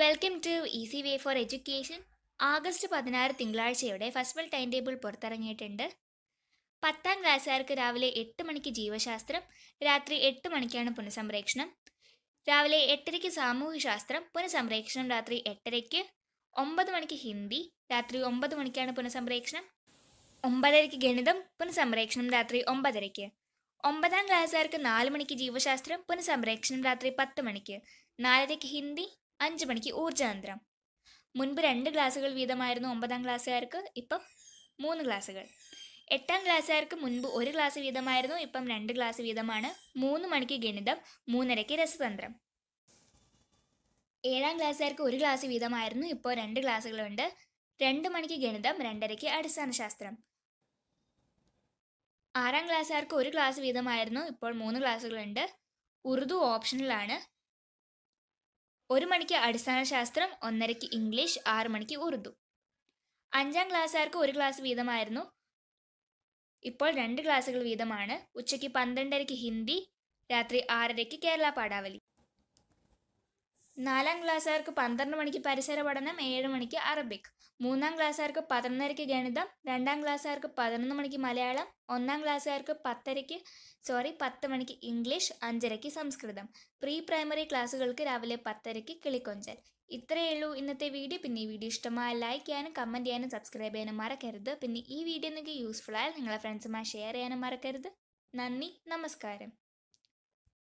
Welcome to easy way for education August പതിനാറ് തിങ്കളാഴ്ചയോടെ first bell time table പുറത്തിറങ്ങിയിട്ടുണ്ട്. പത്താം ക്ലാസ്സുകാർക്ക് രാവിലെ എട്ട് മണിക്ക് ജീവശാസ്ത്രം രാത്രി എട്ട് മണിക്കാണ് പുനഃസംപ്രേക്ഷണം. രാവിലെ എട്ടരയ്ക്ക് സാമൂഹ്യശാസ്ത്രം പുനഃസംപ്രേക്ഷണം രാത്രി എട്ടരയ്ക്ക്. ഒമ്പത് മണിക്ക് ഹിന്ദി രാത്രി ഒമ്പത് മണിക്കാണ് പുനഃസംപ്രേക്ഷണം. ഒമ്പതരയ്ക്ക് ഗണിതം പുനഃസംപ്രേക്ഷണം രാത്രി ഒമ്പതരയ്ക്ക്. ഒമ്പതാം ക്ലാസ്സുകാർക്ക് നാല് മണിക്ക് ജീവശാസ്ത്രം പുനഃസംപ്രേക്ഷണം രാത്രി പത്ത് മണിക്ക്. നാലരയ്ക്ക് ഹിന്ദി അഞ്ച് മണിക്ക് ഊർജതന്ത്രം. മുൻപ് രണ്ട് ക്ലാസ്സുകൾ വീതമായിരുന്നു ഒമ്പതാം ക്ലാസ്സുകാർക്ക് ഇപ്പം മൂന്ന് ക്ലാസ്സുകൾ എട്ടാം ക്ലാസ്സുകാർക്ക് മുൻപ് ഒരു ക്ലാസ് വീതമായിരുന്നു ഇപ്പം രണ്ട് ക്ലാസ് വീതമാണ്. മൂന്ന് മണിക്ക് ഗണിതം മൂന്നരയ്ക്ക് രസതന്ത്രം. ഏഴാം ക്ലാസ്സുകാർക്ക് ഒരു ക്ലാസ് വീതമായിരുന്നു ഇപ്പോൾ രണ്ട് ക്ലാസ്സുകളുണ്ട് രണ്ട് മണിക്ക് ഗണിതം രണ്ടരയ്ക്ക് അടിസ്ഥാന ശാസ്ത്രം ആറാം ക്ലാസ്സുകാർക്ക് ഒരു ക്ലാസ് വീതമായിരുന്നു ഇപ്പോൾ മൂന്ന് ക്ലാസ്സുകളുണ്ട് ഉറുദു ഓപ്ഷണലാണ് ഒരു മണിക്ക് അടിസ്ഥാന ശാസ്ത്രം ഒന്നരയ്ക്ക് ഇംഗ്ലീഷ് ആറ് മണിക്ക് ഉറുദു. അഞ്ചാം ക്ലാസ്സുകാർക്ക് ഒരു ക്ലാസ് വീതമായിരുന്നു. ഇപ്പോൾ രണ്ട് ക്ലാസ്സുകൾ വീതമാണ്. ഉച്ചയ്ക്ക് പന്ത്രണ്ടരയ്ക്ക് ഹിന്ദി രാത്രി ആറരയ്ക്ക് കേരള പാഠാവലി. നാലാം ക്ലാസ്സുകാർക്ക് പന്ത്രണ്ട് മണിക്ക് പരിസര പഠനം ഏഴ് മണിക്ക് അറബിക്. മൂന്നാം ക്ലാസ്സുകാർക്ക് പതിനൊന്നരയ്ക്ക് ഗണിതം രണ്ടാം ക്ലാസ്സുകാർക്ക് പതിനൊന്ന് മണിക്ക് മലയാളം ഒന്നാം ക്ലാസ്സുകാർക്ക് പത്തരയ്ക്ക് സോറി പത്ത് മണിക്ക് ഇംഗ്ലീഷ് അഞ്ചരയ്ക്ക് സംസ്കൃതം. പ്രീ പ്രൈമറി ക്ലാസ്സുകൾക്ക് രാവിലെ പത്തരയ്ക്ക് കിളിക്കൊഞ്ചൽ. ഇത്രയേ ഉള്ളൂ ഇന്നത്തെ വീഡിയോ. പിന്നെ ഈ വീഡിയോ ഇഷ്ടമായ ലൈക്ക് ചെയ്യാനും കമന്റ് ചെയ്യാനും സബ്സ്ക്രൈബ് ചെയ്യാനും മറക്കരുത്. പിന്നെ ഈ വീഡിയോ നിങ്ങൾക്ക് യൂസ്ഫുൾ ആയാൽ നിങ്ങളെ ഫ്രണ്ട്സുമായി ഷെയർ ചെയ്യാനും മറക്കരുത്. നന്ദി നമസ്കാരം.